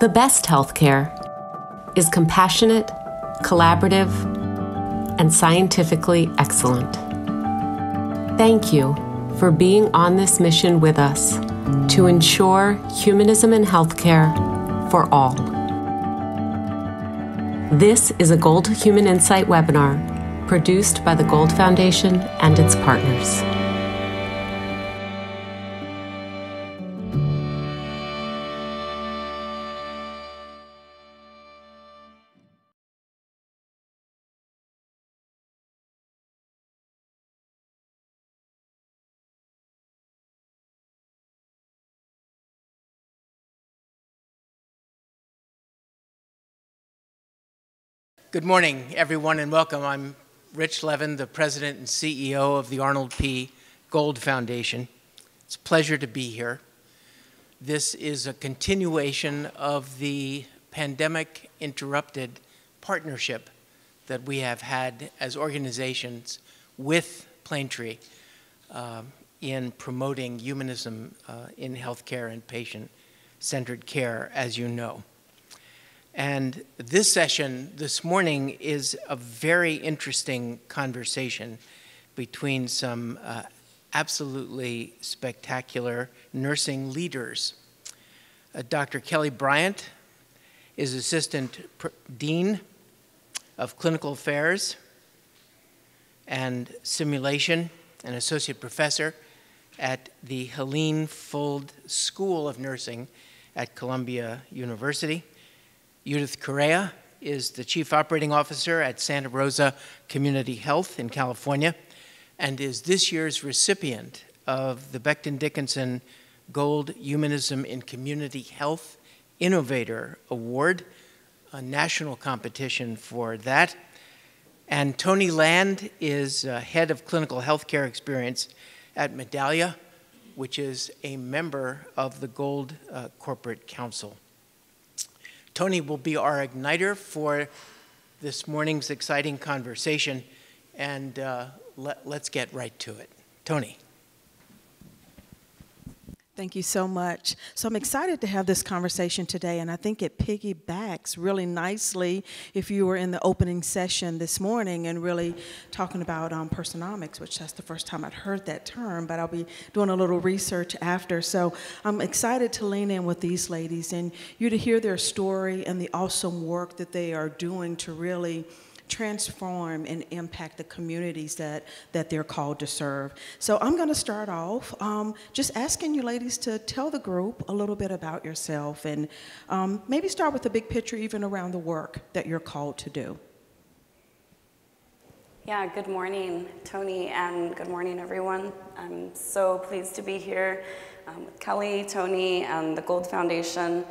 The best healthcare is compassionate, collaborative, and scientifically excellent. Thank you for being on this mission with us to ensure humanism in healthcare for all. This is a Gold Human Insight webinar produced by the Gold Foundation and its partners. Good morning, everyone, and welcome. I'm Rich Levin, the president and CEO of the Arnold P. Gold Foundation. It's a pleasure to be here. This is a continuation of the pandemic interrupted partnership that we have had as organizations with Planetree uh, in promoting humanism uh, in healthcare and patient centered care, as you know. And this session this morning is a very interesting conversation between some uh, absolutely spectacular nursing leaders. Uh, Dr. Kellie Bryant is Assistant Dean of Clinical Affairs and Simulation and Associate Professor at the Helene Fuld School of Nursing at Columbia University. Yudith Correa is the Chief Operating Officer at Santa Rosa Community Health in California and is this year's recipient of the Becton Dickinson Gold Humanism in Community Health Innovator Award, a national competition for that. And Toni Land is uh, head of clinical healthcare experience at Medallia, which is a member of the Gold uh, Corporate Council. Toni will be our igniter for this morning's exciting conversation, and uh, let, let's get right to it. Toni. Thank you so much. So I'm excited to have this conversation today, and I think it piggybacks really nicely if you were in the opening session this morning and really talking about um, personomics, which that's the first time I'd heard that term, but I'll be doing a little research after. So I'm excited to lean in with these ladies and you to hear their story and the awesome work that they are doing to really transform and impact the communities that, that they're called to serve. So I'm going to start off um, just asking you ladies to tell the group a little bit about yourself and um, maybe start with the big picture even around the work that you're called to do. Yeah, good morning, Toni, and good morning, everyone. I'm so pleased to be here um, with Kellie, Toni, and the Gold Foundation.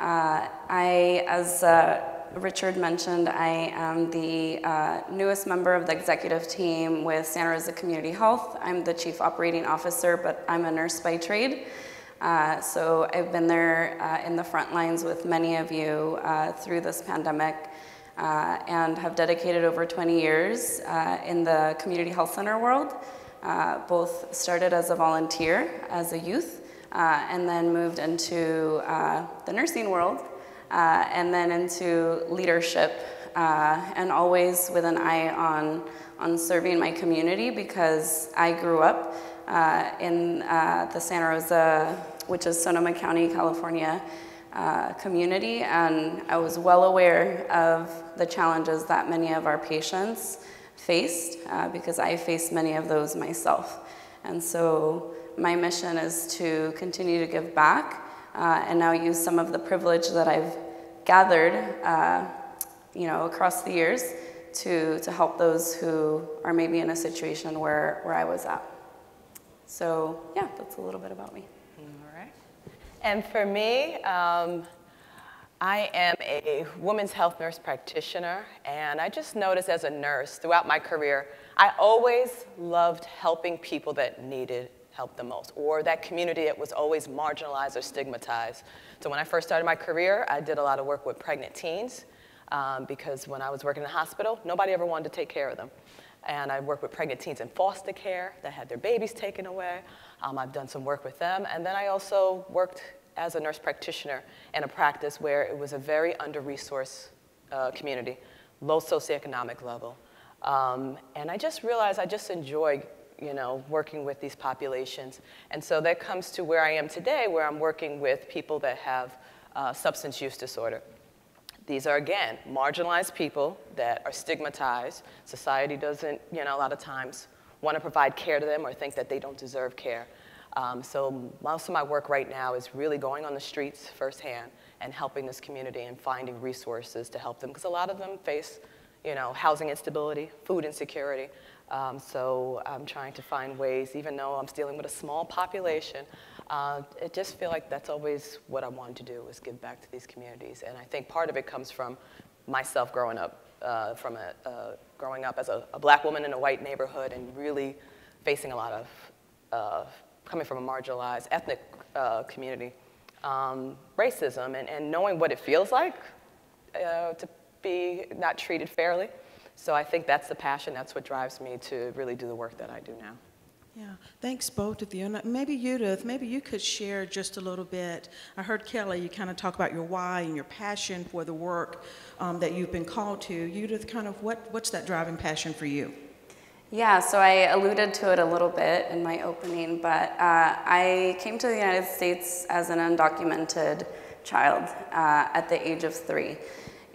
Uh, I, as uh, Richard mentioned, I am the uh, newest member of the executive team with Santa Rosa Community Health. I'm the chief operating officer, but I'm a nurse by trade. Uh, so I've been there uh, in the front lines with many of you uh, through this pandemic uh, and have dedicated over 20 years uh, in the community health center world. both started as a volunteer, as a youth, and then moved into the nursing world uh, and then into leadership, uh, and always with an eye on, on serving my community because I grew up uh, in uh, the Santa Rosa, which is Sonoma County, California, uh, community, and I was well aware of the challenges that many of our patients faced uh, because I faced many of those myself. And so my mission is to continue to give back uh, and now use some of the privilege that I've gathered, uh, you know, across the years to, to help those who are maybe in a situation where, where I was at. So yeah, that's a little bit about me. All right. And for me, um, I am a women's health nurse practitioner, and I just noticed as a nurse throughout my career, I always loved helping people that needed help the most, or that community that was always marginalized or stigmatized. So when I first started my career, I did a lot of work with pregnant teens, um, because when I was working in the hospital, nobody ever wanted to take care of them. And I worked with pregnant teens in foster care that had their babies taken away. Um, I've done some work with them. And then I also worked as a nurse practitioner in a practice where it was a very under-resourced uh, community, low socioeconomic level. Um, and I just realized I just enjoy you know, working with these populations. And so that comes to where I am today, where I'm working with people that have uh, substance use disorder. These are, again, marginalized people that are stigmatized. Society doesn't, you know, a lot of times want to provide care to them or think that they don't deserve care. Um, so most of my work right now is really going on the streets firsthand and helping this community and finding resources to help them because a lot of them face, you know, housing instability, food insecurity. Um, so I'm trying to find ways, even though I'm dealing with a small population, uh, I just feel like that's always what I wanted to do is give back to these communities. And I think part of it comes from myself growing up, uh, from a, uh, growing up as a, a, black woman in a white neighborhood and really facing a lot of, coming from a marginalized ethnic uh, community, um, racism and, and knowing what it feels like uh, to be not treated fairly. So I think that's the passion, that's what drives me to really do the work that I do now. Yeah, thanks both of you. And maybe Yudith, maybe you could share just a little bit. I heard Kellie, you kind of talk about your why and your passion for the work um, that you've been called to. Yudith, kind of what, what's that driving passion for you? Yeah, so I alluded to it a little bit in my opening, but uh, I came to the United States as an undocumented child uh, at the age of three.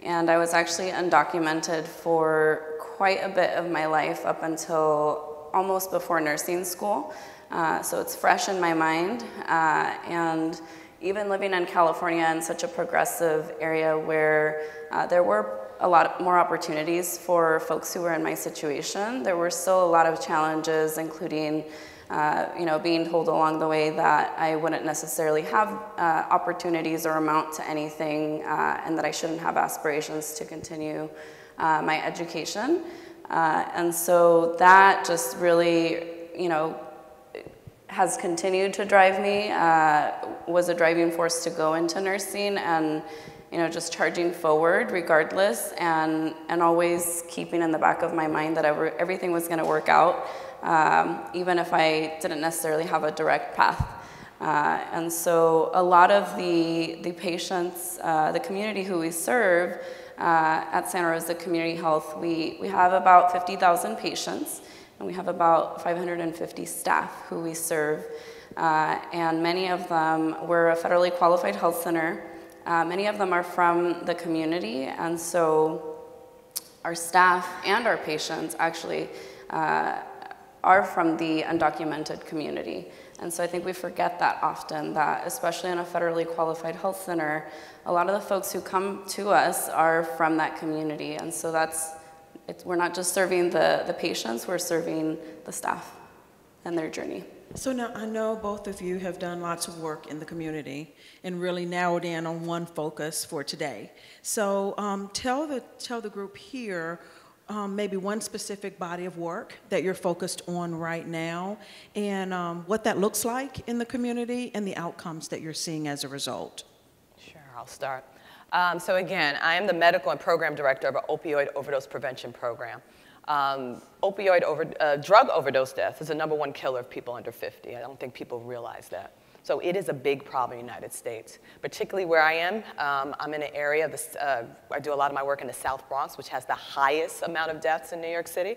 And I was actually undocumented for quite a bit of my life up until almost before nursing school, uh, so it's fresh in my mind. Uh, and even living in California in such a progressive area where uh, there were a lot more opportunities for folks who were in my situation, there were still a lot of challenges, including uh, you know, being told along the way that I wouldn't necessarily have uh, opportunities or amount to anything, uh, and that I shouldn't have aspirations to continue uh, my education. Uh, and so that just really, you know, has continued to drive me, uh, was a driving force to go into nursing and, you know, just charging forward regardless and, and always keeping in the back of my mind that every, everything was gonna work out, um, even if I didn't necessarily have a direct path. Uh, and so a lot of the, the patients, uh, the community who we serve, uh, at Santa Rosa Community Health, we, we have about 50,000 patients, and we have about 550 staff who we serve. Uh, and many of them, we're a federally qualified health center. Uh, many of them are from the community, and so our staff and our patients actually uh, are from the undocumented community. And so I think we forget that often, that especially in a federally qualified health center, a lot of the folks who come to us are from that community. And so that's, we're not just serving the, the patients, we're serving the staff and their journey. So now I know both of you have done lots of work in the community and really narrowed in on one focus for today. So um, tell, the, tell the group here um, maybe one specific body of work that you're focused on right now and um, what that looks like in the community and the outcomes that you're seeing as a result. Sure, I'll start. Um, so again, I am the medical and program director of our opioid overdose prevention program. Um, opioid over, uh, drug overdose death is the number one killer of people under 50. I don't think people realize that. So it is a big problem in the United States, particularly where I am. Um, I'm in an area, this, uh, I do a lot of my work in the South Bronx, which has the highest amount of deaths in New York City.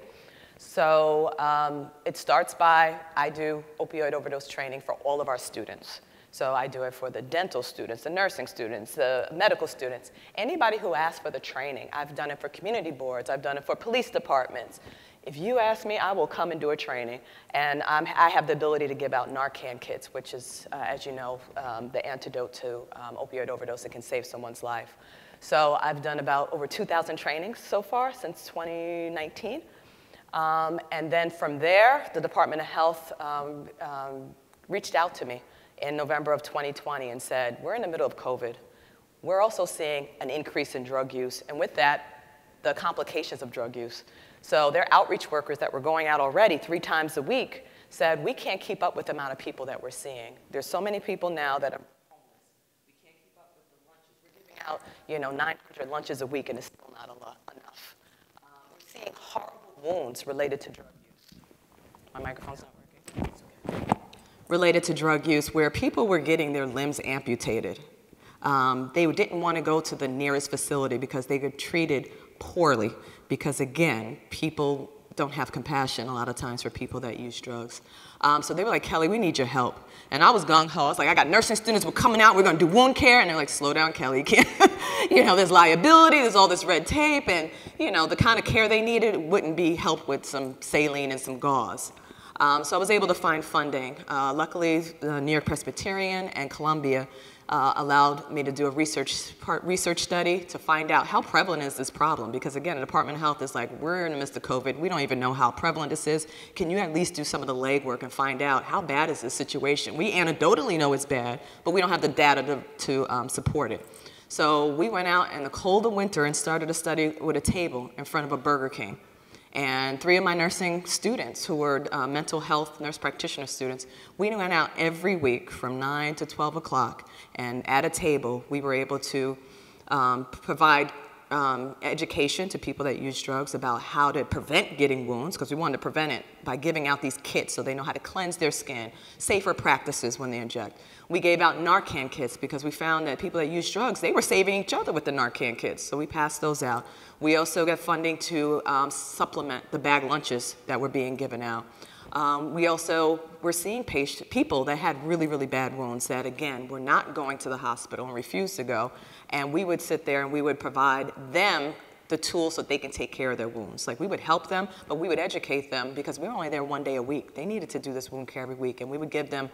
So um, it starts by, I do opioid overdose training for all of our students. So I do it for the dental students, the nursing students, the medical students, anybody who asks for the training. I've done it for community boards, I've done it for police departments, if you ask me, I will come and do a training. And I'm, i have the ability to give out Narcan kits, which is, uh, as you know, um, the antidote to um, opioid overdose that can save someone's life. So I've done about over 2,000 trainings so far since 2019. Um, and then from there, the Department of Health um, um, reached out to me in November of 2020 and said, we're in the middle of COVID. We're also seeing an increase in drug use, and with that, the complications of drug use. So their outreach workers that were going out already three times a week said, we can't keep up with the amount of people that we're seeing. There's so many people now that are homeless. We can't keep up with the lunches. We're giving out, you know, 900 lunches a week, and it's still not enough. Um, we're seeing horrible wounds related to drug use. My microphone's not working. related to drug use where people were getting their limbs amputated. Um, they didn't want to go to the nearest facility because they get treated poorly because again, people don't have compassion a lot of times for people that use drugs. Um, so they were like, Kellie, we need your help. And I was gung ho. I was like, I got nursing students, we're coming out, we're gonna do wound care. And they're like, slow down, Kellie. You, can't. you know, there's liability, there's all this red tape, and you know, the kind of care they needed wouldn't be helped with some saline and some gauze. Um, so I was able to find funding. Uh, luckily, uh, New York Presbyterian and Columbia uh, allowed me to do a research, part research study to find out how prevalent is this problem. Because again, the Department of Health is like, we're in the midst of COVID. We don't even know how prevalent this is. Can you at least do some of the legwork and find out how bad is this situation? We anecdotally know it's bad, but we don't have the data to, to um, support it. So we went out in the cold of winter and started a study with a table in front of a Burger King. And three of my nursing students, who were uh, mental health nurse practitioner students, we went out every week from 9 to 12 o'clock, and at a table, we were able to um, provide um, education to people that use drugs about how to prevent getting wounds, because we wanted to prevent it by giving out these kits so they know how to cleanse their skin, safer practices when they inject. We gave out Narcan kits because we found that people that use drugs, they were saving each other with the Narcan kits, so we passed those out. We also got funding to um, supplement the bag lunches that were being given out. Um, we also were seeing patient, people that had really, really bad wounds that, again, were not going to the hospital and refused to go. And we would sit there and we would provide them the tools so they can take care of their wounds. Like we would help them, but we would educate them because we were only there one day a week. They needed to do this wound care every week. And we would give them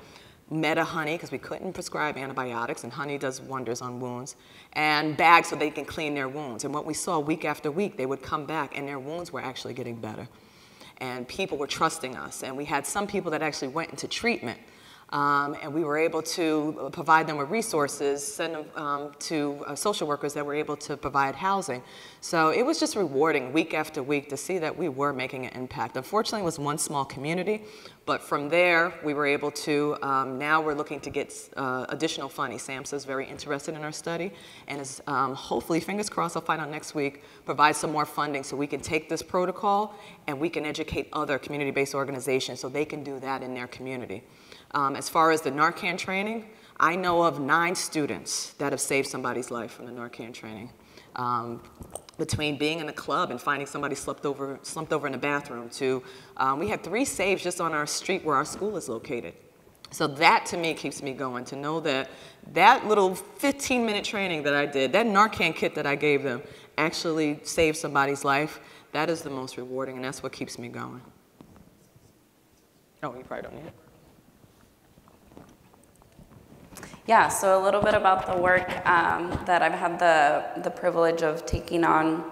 Medihoney, because we couldn't prescribe antibiotics, and honey does wonders on wounds, and bags so they can clean their wounds. And what we saw week after week, they would come back and their wounds were actually getting better. And people were trusting us. And we had some people that actually went into treatment um, and we were able to provide them with resources, send them um, to uh, social workers that were able to provide housing. So it was just rewarding week after week to see that we were making an impact. Unfortunately, it was one small community, but from there, we were able to, um, now we're looking to get uh, additional funding. SAMHSA is very interested in our study and is um, hopefully, fingers crossed, I'll find out next week, provide some more funding so we can take this protocol and we can educate other community-based organizations so they can do that in their community. Um, as far as the Narcan training, I know of nine students that have saved somebody's life from the Narcan training. Um, between being in a club and finding somebody slumped over, slumped over in the bathroom to, um, we had three saves just on our street where our school is located. So that to me keeps me going, to know that that little 15 minute training that I did, that Narcan kit that I gave them actually saved somebody's life. That is the most rewarding and that's what keeps me going. Oh, you probably don't need it. Yeah, so a little bit about the work um, that I've had the, the privilege of taking on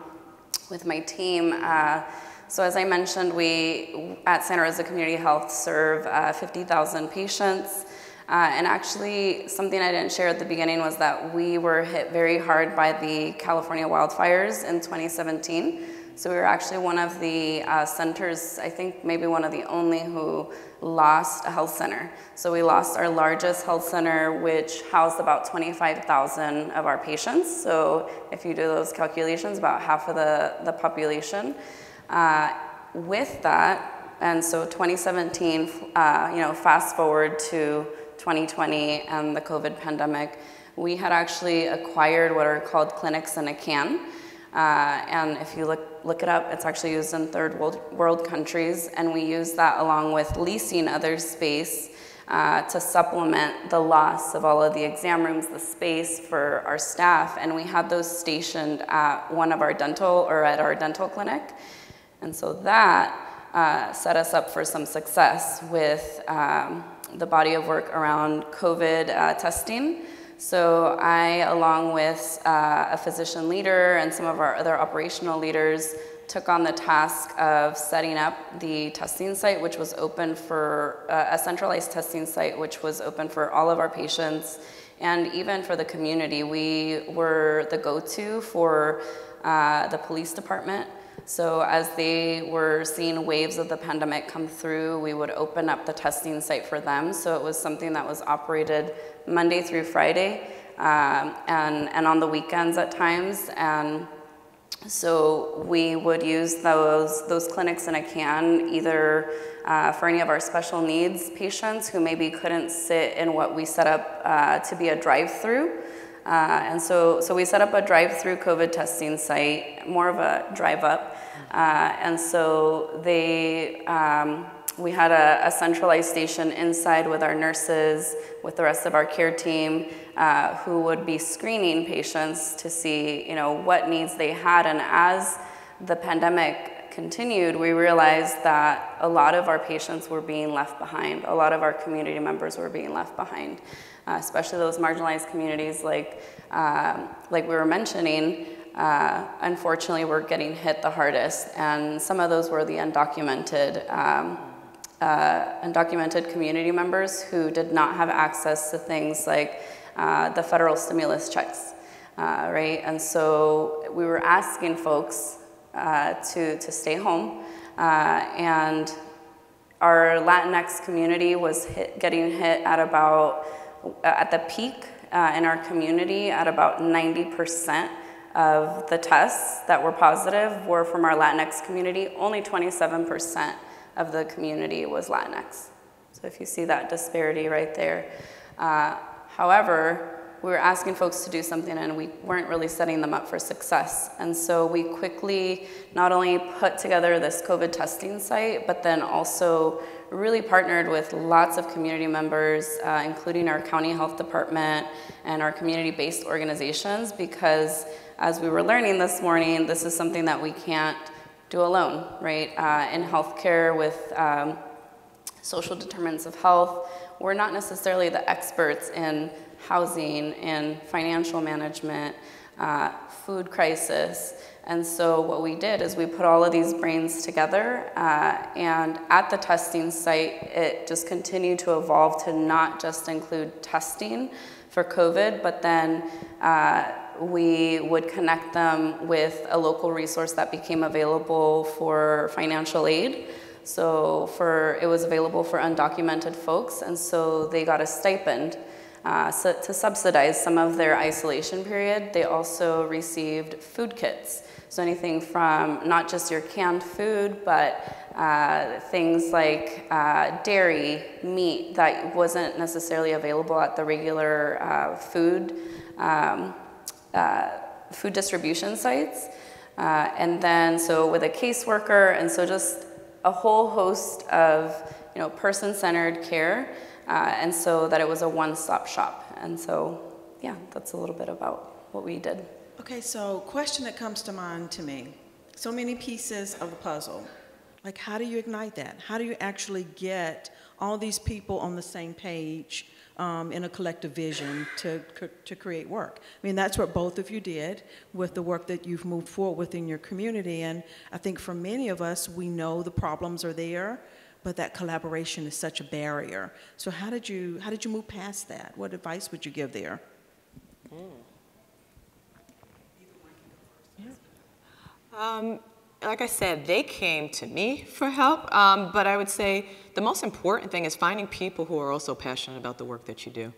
with my team. Uh, so as I mentioned, we at Santa Rosa Community Health serve uh, 50,000 patients. Uh, and actually, something I didn't share at the beginning was that we were hit very hard by the California wildfires in 2017. So we were actually one of the uh, centers, I think maybe one of the only who lost a health center. So we lost our largest health center, which housed about 25,000 of our patients. So if you do those calculations, about half of the, the population. Uh, with that, and so 2017, uh, you know, fast forward to 2020 and the COVID pandemic, we had actually acquired what are called clinics in a can. Uh, and if you look, look it up, it's actually used in third world, world countries, and we use that along with leasing other space uh, to supplement the loss of all of the exam rooms, the space for our staff, and we had those stationed at one of our dental or at our dental clinic. And so that uh, set us up for some success with um, the body of work around COVID uh, testing. So I, along with uh, a physician leader and some of our other operational leaders, took on the task of setting up the testing site, which was open for uh, a centralized testing site, which was open for all of our patients and even for the community. We were the go-to for uh, the police department. So as they were seeing waves of the pandemic come through, we would open up the testing site for them. So it was something that was operated Monday through Friday, um, and, and on the weekends at times. And So we would use those, those clinics in a can either uh, for any of our special needs patients who maybe couldn't sit in what we set up uh, to be a drive-through. Uh, and so, so we set up a drive-through COVID testing site, more of a drive-up. Uh, and so they, um, we had a, a, centralized station inside with our nurses, with the rest of our care team, uh, who would be screening patients to see, you know, what needs they had. And as the pandemic continued, we realized that a lot of our patients were being left behind. A lot of our community members were being left behind, uh, especially those marginalized communities like, um, like we were mentioning. Uh, unfortunately, were getting hit the hardest, and some of those were the undocumented um, uh, undocumented community members who did not have access to things like uh, the federal stimulus checks, uh, right? And so we were asking folks uh, to, to stay home, uh, and our Latinx community was hit, getting hit at about, at the peak uh, in our community at about 90% of the tests that were positive were from our Latinx community, only 27% of the community was Latinx. So if you see that disparity right there. Uh, however, we were asking folks to do something and we weren't really setting them up for success. And so we quickly not only put together this COVID testing site, but then also really partnered with lots of community members, uh, including our county health department and our community-based organizations, because as we were learning this morning, this is something that we can't do alone, right? Uh, in healthcare with um, social determinants of health, we're not necessarily the experts in housing and financial management, uh, food crisis. And so what we did is we put all of these brains together uh, and at the testing site, it just continued to evolve to not just include testing for COVID, but then uh, we would connect them with a local resource that became available for financial aid. So for it was available for undocumented folks, and so they got a stipend uh, so to subsidize some of their isolation period. They also received food kits. So anything from not just your canned food, but uh, things like uh, dairy, meat that wasn't necessarily available at the regular uh, food um, uh, food distribution sites. Uh, and then, so with a caseworker, and so just a whole host of you know, person-centered care, uh, and so that it was a one-stop shop. And so, yeah, that's a little bit about what we did. Okay, so question that comes to mind to me. So many pieces of the puzzle. Like, how do you ignite that? How do you actually get all these people on the same page um, in a collective vision to, to create work. I mean, that's what both of you did with the work that you've moved forward within your community. And I think for many of us, we know the problems are there, but that collaboration is such a barrier. So how did you, how did you move past that? What advice would you give there? Mm. Um, like I said, they came to me for help, um, but I would say the most important thing is finding people who are also passionate about the work that you do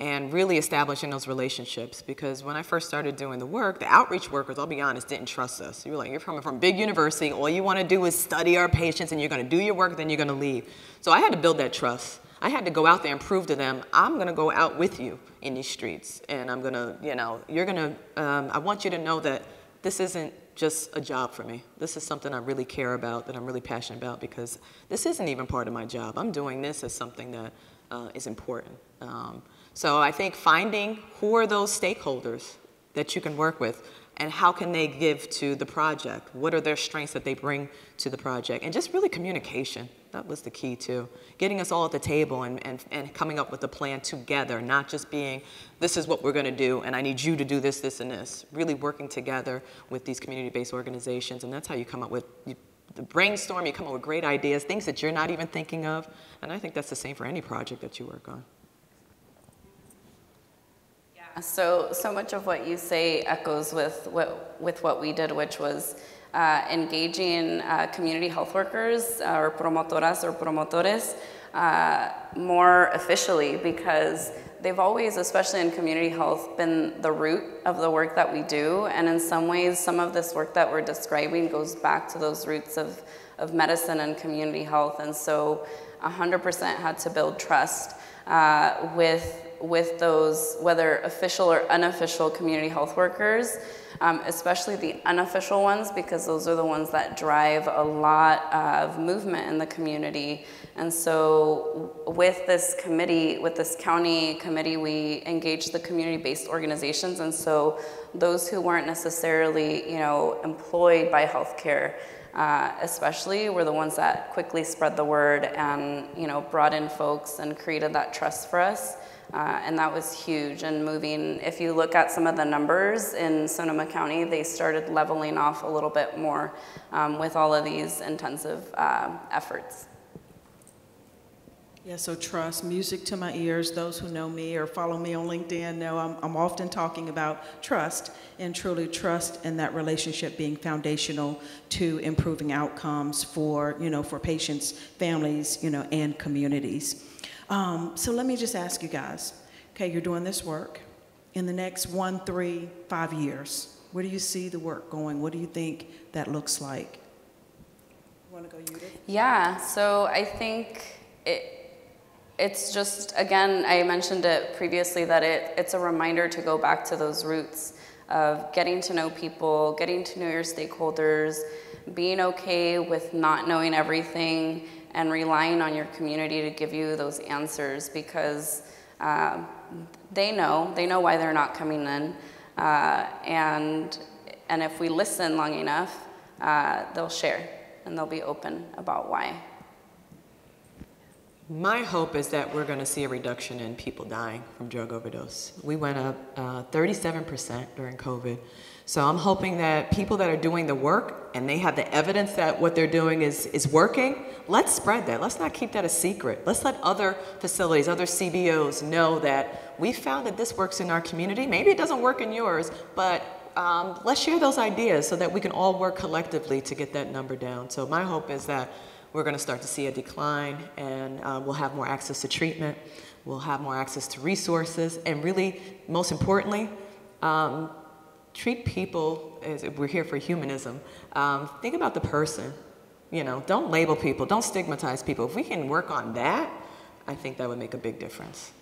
and really establishing those relationships because when I first started doing the work, the outreach workers, I'll be honest, didn't trust us. You were like, you're coming from big university, all you want to do is study our patients and you're going to do your work, then you're going to leave. So I had to build that trust. I had to go out there and prove to them, I'm going to go out with you in these streets and I'm going to, you know, you're going to, um, I want you to know that this isn't just a job for me. This is something I really care about, that I'm really passionate about, because this isn't even part of my job. I'm doing this as something that uh, is important. Um, so I think finding who are those stakeholders that you can work with, and how can they give to the project? What are their strengths that they bring to the project? And just really communication. That was the key too. Getting us all at the table and, and, and coming up with a plan together, not just being, this is what we're gonna do and I need you to do this, this, and this. Really working together with these community-based organizations and that's how you come up with, you, the brainstorm, you come up with great ideas, things that you're not even thinking of. And I think that's the same for any project that you work on. Yeah, so, so much of what you say echoes with what, with what we did, which was uh, engaging uh, community health workers uh, or promotoras or promotores uh, more officially because they've always, especially in community health, been the root of the work that we do. And in some ways, some of this work that we're describing goes back to those roots of, of medicine and community health. And so 100% had to build trust uh, with, with those, whether official or unofficial community health workers, um, especially the unofficial ones, because those are the ones that drive a lot of movement in the community. And so with this committee, with this county committee, we engaged the community-based organizations. And so those who weren't necessarily, you know, employed by healthcare, uh, especially were the ones that quickly spread the word and, you know, brought in folks and created that trust for us. Uh, and that was huge and moving. If you look at some of the numbers in Sonoma County, they started leveling off a little bit more um, with all of these intensive uh, efforts. Yeah, so trust, music to my ears. Those who know me or follow me on LinkedIn know I'm, I'm often talking about trust and truly trust and that relationship being foundational to improving outcomes for, you know, for patients, families, you know, and communities. Um, so let me just ask you guys, okay, you're doing this work. In the next one, three, five years, where do you see the work going? What do you think that looks like? You want to go, Yudith? Yeah, so I think it, it's just, again, I mentioned it previously that it, it's a reminder to go back to those roots of getting to know people, getting to know your stakeholders, being okay with not knowing everything, and relying on your community to give you those answers because uh, they know, they know why they're not coming in. Uh, and, and if we listen long enough, uh, they'll share and they'll be open about why. My hope is that we're going to see a reduction in people dying from drug overdose. We went up 37% uh, during COVID. So I'm hoping that people that are doing the work and they have the evidence that what they're doing is, is working, let's spread that. Let's not keep that a secret. Let's let other facilities, other CBOs know that we found that this works in our community. Maybe it doesn't work in yours, but um, let's share those ideas so that we can all work collectively to get that number down. So my hope is that we're going to start to see a decline and uh, we'll have more access to treatment, we'll have more access to resources, and really, most importantly, um, treat people as we're here for humanism. Um, think about the person. You know, don't label people, don't stigmatize people. If we can work on that, I think that would make a big difference.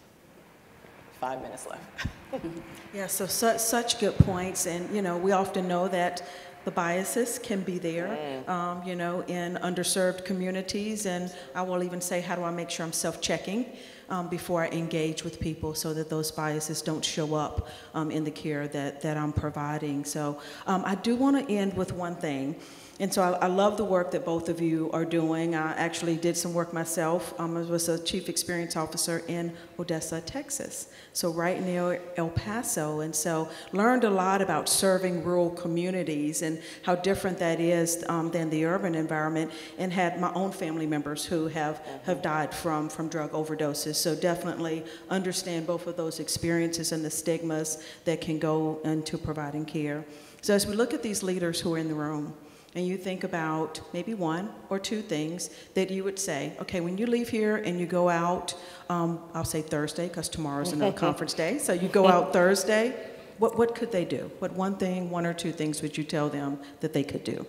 Five minutes left. yeah, so such, such good points. And, you know, we often know that the biases can be there, mm. um, you know, in underserved communities. And I will even say, how do I make sure I'm self checking? Um, before I engage with people so that those biases don't show up um, in the care that, that I'm providing. So um, I do want to end with one thing. And so I, I, love the work that both of you are doing. I actually did some work myself. Um, I was a chief experience officer in Odessa, Texas, so right near El Paso. And so learned a lot about serving rural communities and how different that is um, than the urban environment. And had my own family members who have have died from from drug overdoses. So definitely understand both of those experiences and the stigmas that can go into providing care. So as we look at these leaders who are in the room and you think about maybe one or two things that you would say, okay, when you leave here and you go out, um, I'll say Thursday because tomorrow's another conference day. So you go out Thursday, what, what could they do? What one thing, one or two things would you tell them that they could do?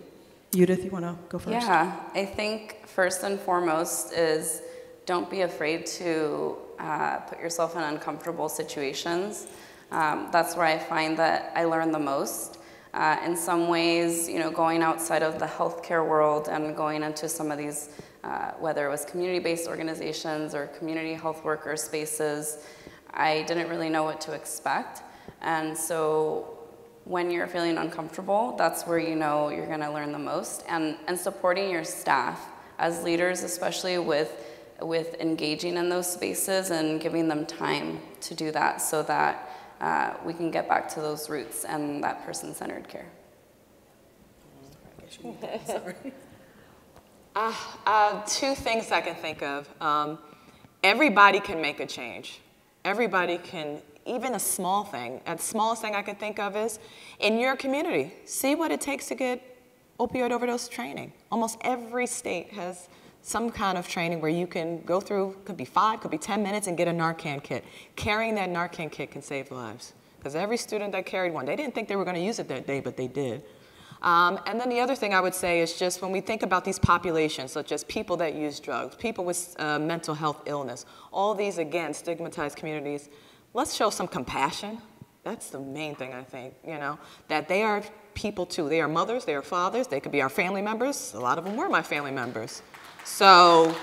Yudith, you want to go first? Yeah, I think first and foremost is don't be afraid to uh, put yourself in uncomfortable situations. Um, that's where I find that I learn the most. Uh, in some ways, you know, going outside of the healthcare world and going into some of these, uh, whether it was community-based organizations or community health worker spaces, I didn't really know what to expect. And so when you're feeling uncomfortable, that's where you know you're gonna learn the most. And, and supporting your staff as leaders, especially with, with engaging in those spaces and giving them time to do that so that uh, we can get back to those roots and that person-centered care. Sorry. Uh, uh, two things I can think of. Um, everybody can make a change. Everybody can, even a small thing. The smallest thing I can think of is in your community, see what it takes to get opioid overdose training. Almost every state has some kind of training where you can go through, could be five, could be 10 minutes and get a Narcan kit. Carrying that Narcan kit can save lives. Because every student that carried one, they didn't think they were going to use it that day, but they did. Um, and then the other thing I would say is just when we think about these populations, such as people that use drugs, people with uh, mental health illness, all these, again, stigmatized communities, let's show some compassion. That's the main thing, I think, you know, that they are people too. They are mothers, they are fathers, they could be our family members. A lot of them were my family members. So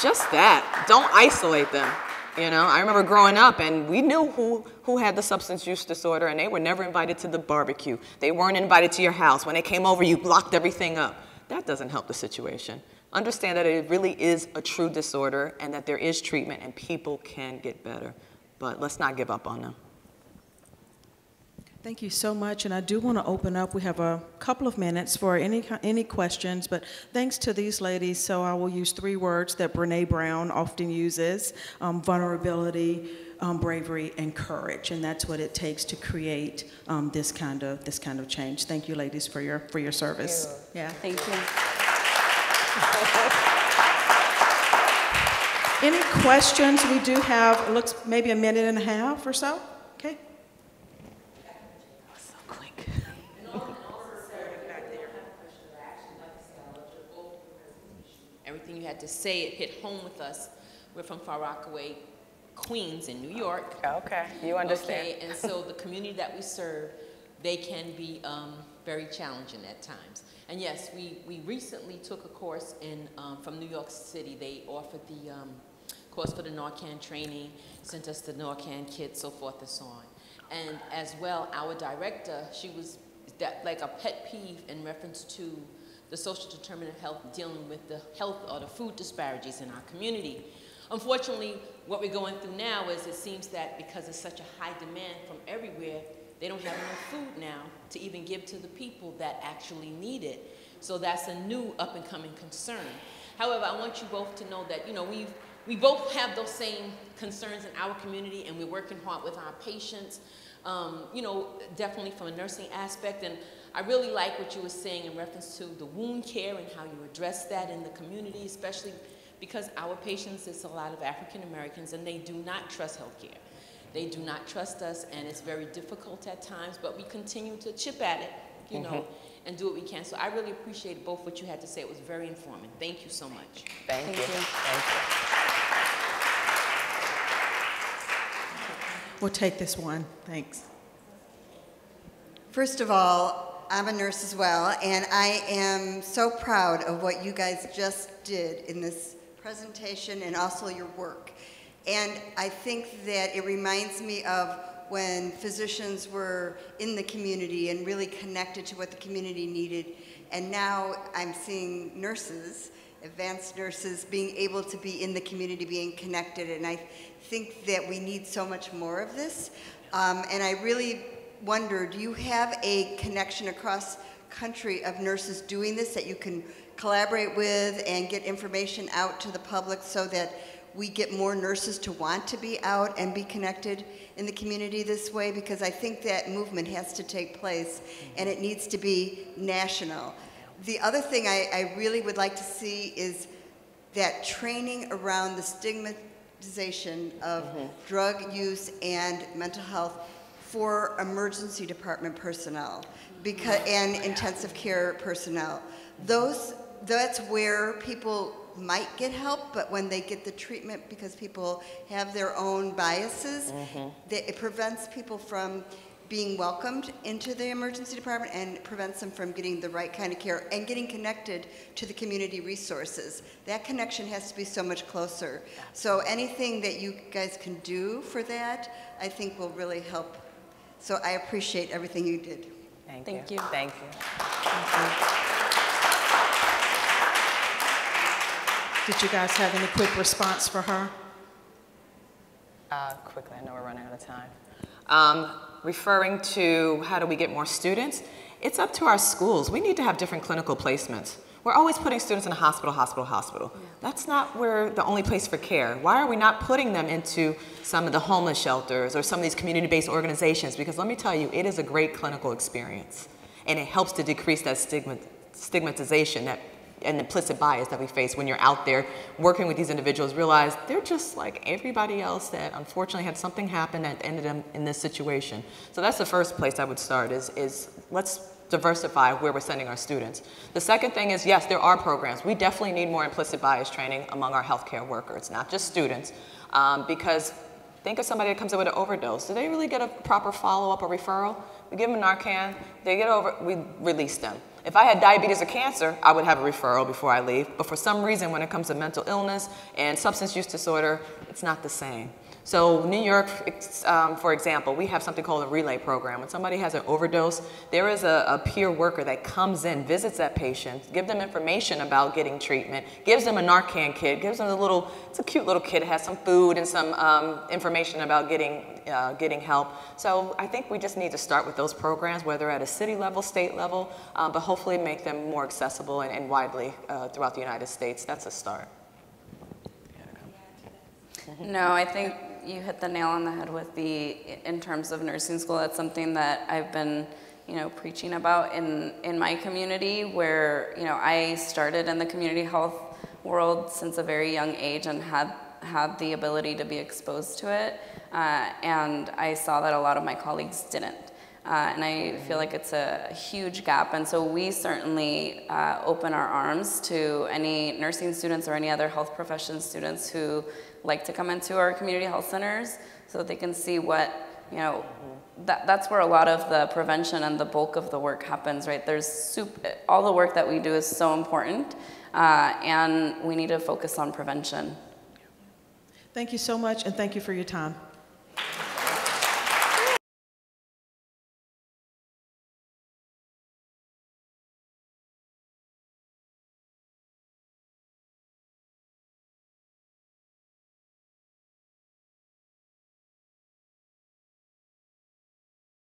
just that, don't isolate them. You know, I remember growing up and we knew who, who had the substance use disorder and they were never invited to the barbecue. They weren't invited to your house. When they came over, you locked everything up. That doesn't help the situation. Understand that it really is a true disorder and that there is treatment and people can get better. But let's not give up on them. Thank you so much, and I do want to open up. We have a couple of minutes for any any questions, but thanks to these ladies, so I will use three words that Brene Brown often uses: um, vulnerability, um, bravery, and courage, and that's what it takes to create um, this kind of this kind of change. Thank you, ladies, for your for your service. You. Yeah. Thank you. Any questions? We do have looks maybe a minute and a half or so. Okay. Everything you had to say, it hit home with us. We're from Far Rockaway, Queens in New York. Okay, you understand. Okay, and so the community that we serve, they can be um, very challenging at times. And yes, we, we recently took a course in, um, from New York City. They offered the um, course for the Narcan training, sent us the Narcan kit, so forth and so on. And as well, our director, she was that like a pet peeve in reference to the social determinant of health dealing with the health or the food disparities in our community. Unfortunately, what we're going through now is it seems that because there's such a high demand from everywhere, they don't have enough food now to even give to the people that actually need it. So that's a new up and coming concern. However, I want you both to know that, you know, we've, we both have those same concerns in our community and we're working hard with our patients, um, you know, definitely from a nursing aspect. And I really like what you were saying in reference to the wound care and how you address that in the community, especially because our patients, it's a lot of African Americans and they do not trust healthcare. They do not trust us and it's very difficult at times, but we continue to chip at it, you mm -hmm. know, and do what we can. So I really appreciate both what you had to say. It was very informative. Thank you so much. Thank, Thank you. you. Thank you. We'll take this one. Thanks. First of all, I'm a nurse as well, and I am so proud of what you guys just did in this presentation and also your work. And I think that it reminds me of when physicians were in the community and really connected to what the community needed. And now I'm seeing nurses, advanced nurses, being able to be in the community, being connected. And I think that we need so much more of this. Um, and I really wonder, do you have a connection across country of nurses doing this that you can collaborate with and get information out to the public so that we get more nurses to want to be out and be connected in the community this way because I think that movement has to take place and it needs to be national. The other thing I, I really would like to see is that training around the stigmatization of mm -hmm. drug use and mental health for emergency department personnel because, and intensive care personnel. Those, that's where people might get help, but when they get the treatment because people have their own biases, mm-hmm. they, it prevents people from being welcomed into the emergency department and prevents them from getting the right kind of care and getting connected to the community resources. That connection has to be so much closer. So anything that you guys can do for that, I think will really help so I appreciate everything you did. Thank, Thank you. you. Thank you. Did you guys have any quick response for her? Uh, quickly, I know we're running out of time. Um, referring to how do we get more students, it's up to our schools. We need to have different clinical placements. We're always putting students in a hospital, hospital, hospital. Yeah. That's not where the only place for care. Why are we not putting them into some of the homeless shelters or some of these community-based organizations? Because let me tell you, it is a great clinical experience. And it helps to decrease that stigma, stigmatization that an implicit bias that we face when you're out there working with these individuals realize they're just like everybody else that unfortunately had something happen that ended them in this situation so that's the first place i would start is, is let's diversify where we're sending our students. The second thing is, yes, there are programs. We definitely need more implicit bias training among our healthcare workers, not just students, um, because think of somebody that comes in with an overdose. Do they really get a proper follow-up or referral? We give them Narcan, they get over, we release them. If I had diabetes or cancer, I would have a referral before I leave. But for some reason, when it comes to mental illness and substance use disorder, it's not the same. So New York, um, for example, we have something called a relay program. When somebody has an overdose, there is a, a, peer worker that comes in, visits that patient, gives them information about getting treatment, gives them a Narcan kit, gives them a little, it's a cute little kit, it has some food and some um, information about getting, uh, getting help. So I think we just need to start with those programs, whether at a city level, state level, um, but hopefully make them more accessible and, and widely uh, throughout the United States. That's a start. No, I think you hit the nail on the head with the, in terms of nursing school, that's something that I've been, you know, preaching about in, in my community where, you know, I started in the community health world since a very young age and had, had the ability to be exposed to it. Uh, and I saw that a lot of my colleagues didn't. Uh, and I feel like it's a huge gap. And so we certainly uh, open our arms to any nursing students or any other health profession students who like to come into our community health centers so that they can see what, you know, that, that's where a lot of the prevention and the bulk of the work happens, right? There's soup, all the work that we do is so important, uh, and we need to focus on prevention. Thank you so much, and thank you for your time.